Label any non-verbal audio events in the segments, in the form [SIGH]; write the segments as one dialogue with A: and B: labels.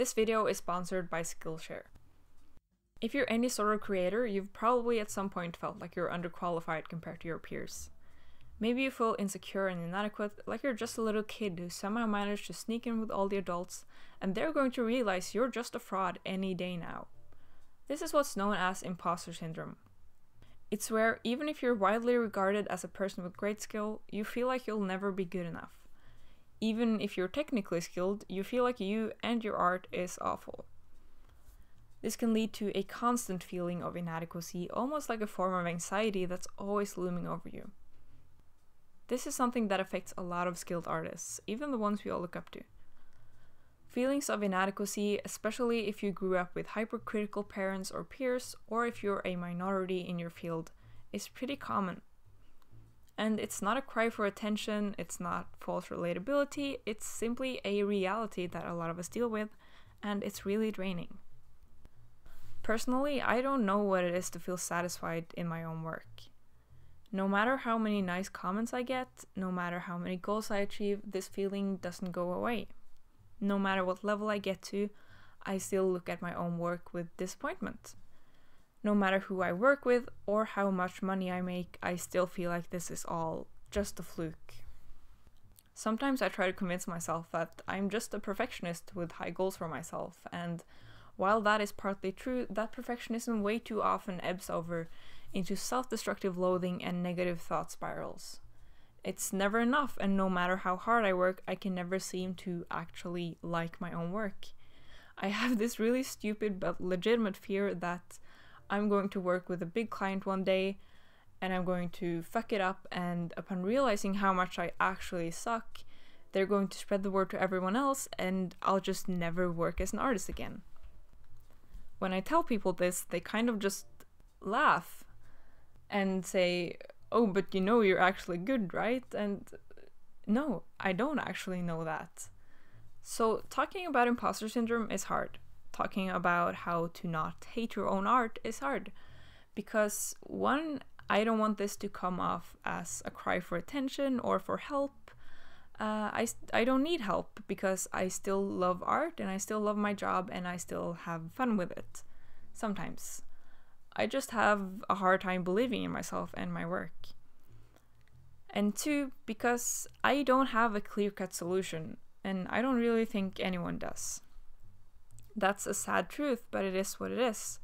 A: This video is sponsored by Skillshare. If you're any sort of creator, you've probably at some point felt like you're underqualified compared to your peers. Maybe you feel insecure and inadequate, like you're just a little kid who somehow managed to sneak in with all the adults, and they're going to realize you're just a fraud any day now. This is what's known as imposter syndrome. It's where, even if you're widely regarded as a person with great skill, you feel like you'll never be good enough even if you're technically skilled, you feel like you and your art is awful. This can lead to a constant feeling of inadequacy, almost like a form of anxiety that's always looming over you. This is something that affects a lot of skilled artists, even the ones we all look up to. Feelings of inadequacy, especially if you grew up with hypercritical parents or peers, or if you're a minority in your field, is pretty common. And it's not a cry for attention, it's not false relatability, it's simply a reality that a lot of us deal with, and it's really draining. Personally, I don't know what it is to feel satisfied in my own work. No matter how many nice comments I get, no matter how many goals I achieve, this feeling doesn't go away. No matter what level I get to, I still look at my own work with disappointment no matter who I work with or how much money I make, I still feel like this is all just a fluke. Sometimes I try to convince myself that I'm just a perfectionist with high goals for myself, and while that is partly true, that perfectionism way too often ebbs over into self destructive loathing and negative thought spirals. It's never enough, and no matter how hard I work, I can never seem to actually like my own work. I have this really stupid but legitimate fear that I'm going to work with a big client one day and I'm going to fuck it up, and upon realizing how much I actually suck, they're going to spread the word to everyone else, and I'll just never work as an artist again. When I tell people this, they kind of just laugh and say, Oh, but you know you're actually good, right? And no, I don't actually know that. So, talking about imposter syndrome is hard talking about how to not hate your own art is hard. Because one i don't want this to come off as a cry for attention or for help. Uh, I, I don't need help because i still love art and i still love my job and i still have fun with it sometimes. I just have a hard time believing in myself and my work. And two because i don't have a clear-cut solution and i don't really think anyone does that's a sad truth, but it is what it is.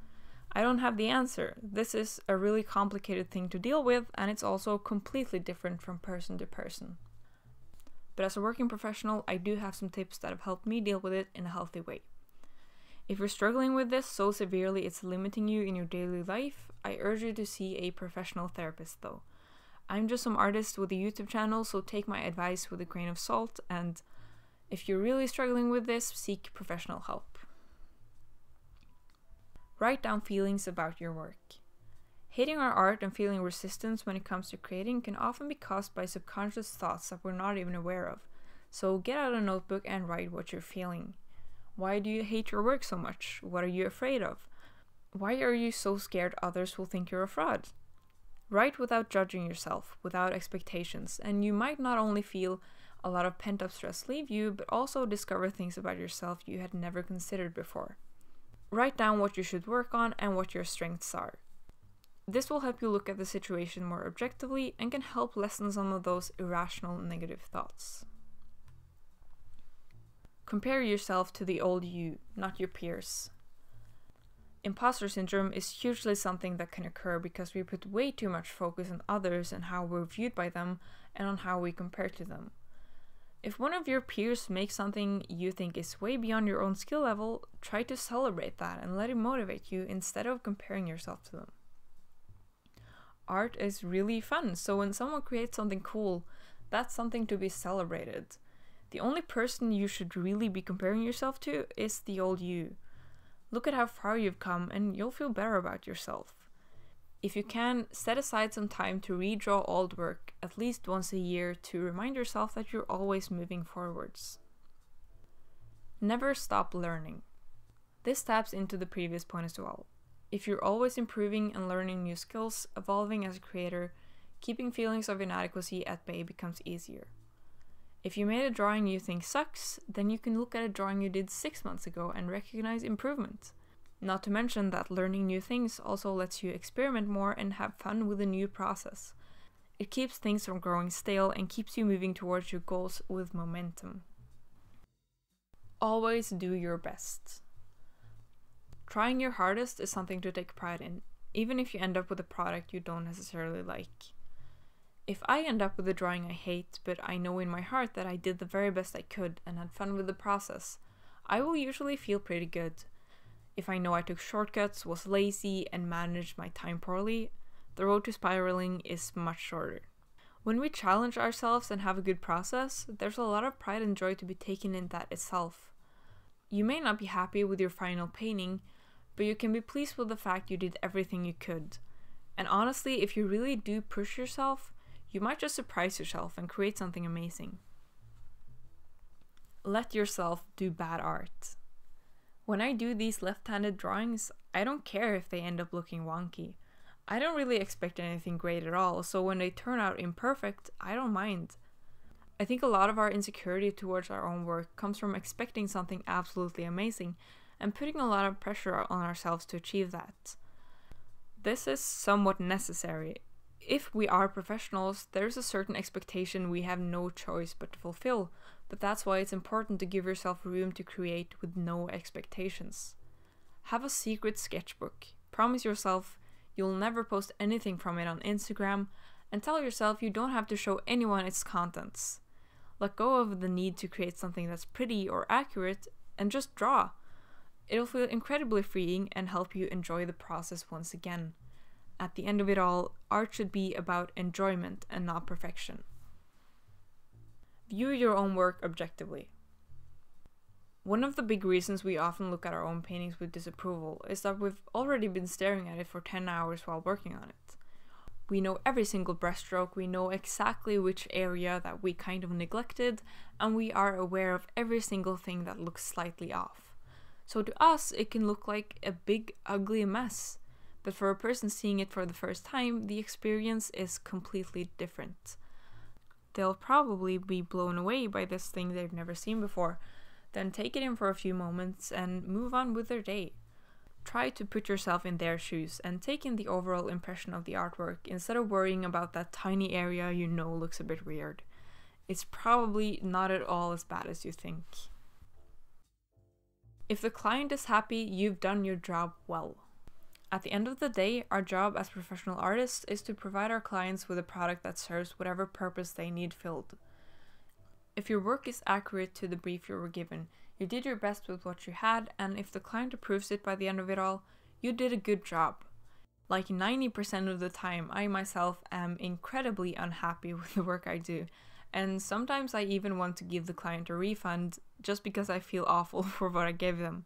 A: I don't have the answer. This is a really complicated thing to deal with, and it's also completely different from person to person. But as a working professional, I do have some tips that have helped me deal with it in a healthy way. If you're struggling with this so severely it's limiting you in your daily life, I urge you to see a professional therapist though. I'm just some artist with a YouTube channel, so take my advice with a grain of salt, and if you're really struggling with this, seek professional help. Write down feelings about your work. Hating our art and feeling resistance when it comes to creating can often be caused by subconscious thoughts that we're not even aware of. So get out a notebook and write what you're feeling. Why do you hate your work so much? What are you afraid of? Why are you so scared others will think you're a fraud? Write without judging yourself, without expectations, and you might not only feel a lot of pent up stress leave you, but also discover things about yourself you had never considered before. Write down what you should work on and what your strengths are. This will help you look at the situation more objectively and can help lessen some of those irrational negative thoughts. Compare yourself to the old you, not your peers. Imposter syndrome is hugely something that can occur because we put way too much focus on others and how we're viewed by them and on how we compare to them. If one of your peers makes something you think is way beyond your own skill level, try to celebrate that and let it motivate you instead of comparing yourself to them. Art is really fun, so when someone creates something cool, that's something to be celebrated. The only person you should really be comparing yourself to is the old you. Look at how far you've come and you'll feel better about yourself. If you can, set aside some time to redraw old work at least once a year to remind yourself that you're always moving forwards. Never stop learning. This taps into the previous point as well. If you're always improving and learning new skills, evolving as a creator, keeping feelings of inadequacy at bay becomes easier. If you made a drawing you think sucks, then you can look at a drawing you did six months ago and recognize improvement. Not to mention that learning new things also lets you experiment more and have fun with the new process. It keeps things from growing stale and keeps you moving towards your goals with momentum. Always do your best. Trying your hardest is something to take pride in, even if you end up with a product you don't necessarily like. If I end up with a drawing I hate, but I know in my heart that I did the very best I could and had fun with the process, I will usually feel pretty good. If I know I took shortcuts, was lazy, and managed my time poorly, the road to spiraling is much shorter. When we challenge ourselves and have a good process, there's a lot of pride and joy to be taken in that itself. You may not be happy with your final painting, but you can be pleased with the fact you did everything you could. And honestly, if you really do push yourself, you might just surprise yourself and create something amazing. Let yourself do bad art. When I do these left handed drawings, I don't care if they end up looking wonky. I don't really expect anything great at all, so when they turn out imperfect, I don't mind. I think a lot of our insecurity towards our own work comes from expecting something absolutely amazing and putting a lot of pressure on ourselves to achieve that. This is somewhat necessary. If we are professionals, there's a certain expectation we have no choice but to fulfill, but that's why it's important to give yourself room to create with no expectations. Have a secret sketchbook. Promise yourself you'll never post anything from it on Instagram, and tell yourself you don't have to show anyone its contents. Let go of the need to create something that's pretty or accurate and just draw. It'll feel incredibly freeing and help you enjoy the process once again. At the end of it all, art should be about enjoyment and not perfection. View your own work objectively. One of the big reasons we often look at our own paintings with disapproval is that we've already been staring at it for 10 hours while working on it. We know every single brushstroke, we know exactly which area that we kind of neglected, and we are aware of every single thing that looks slightly off. So to us, it can look like a big, ugly mess. But for a person seeing it for the first time, the experience is completely different. They'll probably be blown away by this thing they've never seen before, then take it in for a few moments and move on with their day. Try to put yourself in their shoes and take in the overall impression of the artwork instead of worrying about that tiny area you know looks a bit weird. It's probably not at all as bad as you think. If the client is happy, you've done your job well. At the end of the day, our job as professional artists is to provide our clients with a product that serves whatever purpose they need filled. If your work is accurate to the brief you were given, you did your best with what you had, and if the client approves it by the end of it all, you did a good job. Like 90% of the time, I myself am incredibly unhappy [LAUGHS] with the work I do, and sometimes I even want to give the client a refund just because I feel awful [LAUGHS] for what I gave them.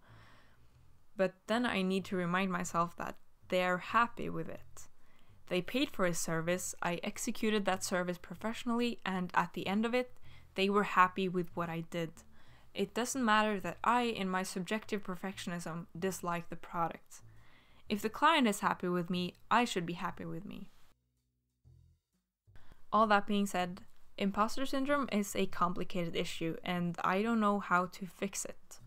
A: But then I need to remind myself that they're happy with it. They paid for a service, I executed that service professionally, and at the end of it, they were happy with what I did. It doesn't matter that I, in my subjective perfectionism, dislike the product. If the client is happy with me, I should be happy with me. All that being said, imposter syndrome is a complicated issue, and I don't know how to fix it.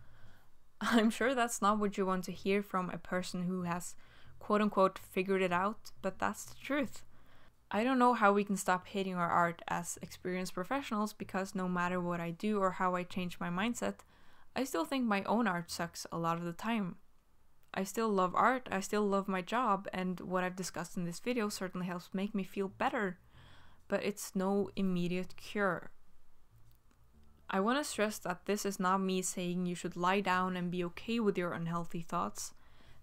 A: [LAUGHS] I'm sure that's not what you want to hear from a person who has quote unquote figured it out, but that's the truth. I don't know how we can stop hating our art as experienced professionals because no matter what I do or how I change my mindset, I still think my own art sucks a lot of the time. I still love art, I still love my job, and what I've discussed in this video certainly helps make me feel better, but it's no immediate cure. I want to stress that this is not me saying you should lie down and be okay with your unhealthy thoughts.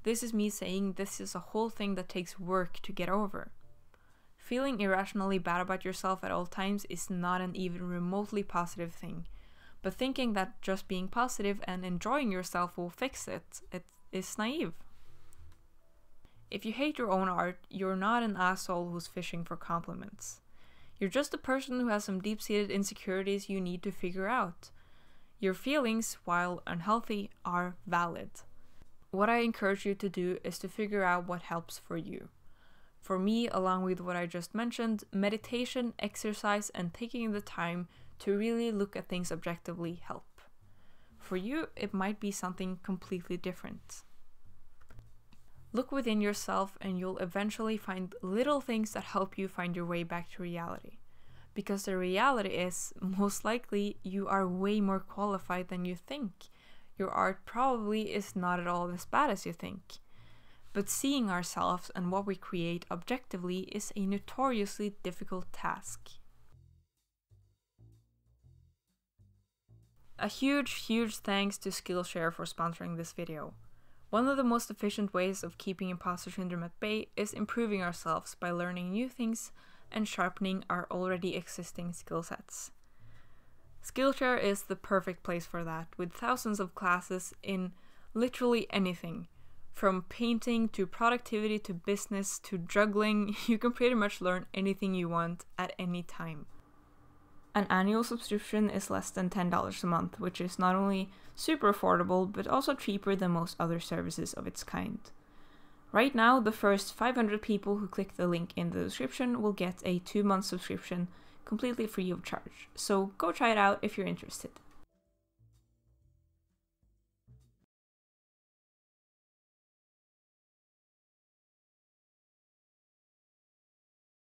A: This is me saying this is a whole thing that takes work to get over. Feeling irrationally bad about yourself at all times is not an even remotely positive thing, but thinking that just being positive and enjoying yourself will fix it, it is naive. If you hate your own art, you're not an asshole who's fishing for compliments. You're just a person who has some deep seated insecurities you need to figure out. Your feelings, while unhealthy, are valid. What I encourage you to do is to figure out what helps for you. For me, along with what I just mentioned, meditation, exercise, and taking the time to really look at things objectively help. For you, it might be something completely different. Look within yourself, and you'll eventually find little things that help you find your way back to reality. Because the reality is, most likely, you are way more qualified than you think. Your art probably is not at all as bad as you think. But seeing ourselves and what we create objectively is a notoriously difficult task. A huge, huge thanks to Skillshare for sponsoring this video. One of the most efficient ways of keeping imposter syndrome at bay is improving ourselves by learning new things and sharpening our already existing skill sets. Skillshare is the perfect place for that, with thousands of classes in literally anything. From painting to productivity to business to juggling, [LAUGHS] you can pretty much learn anything you want at any time. An annual subscription is less than $10 a month, which is not only super affordable, but also cheaper than most other services of its kind. Right now, the first 500 people who click the link in the description will get a two month subscription completely free of charge. So go try it out if you're interested.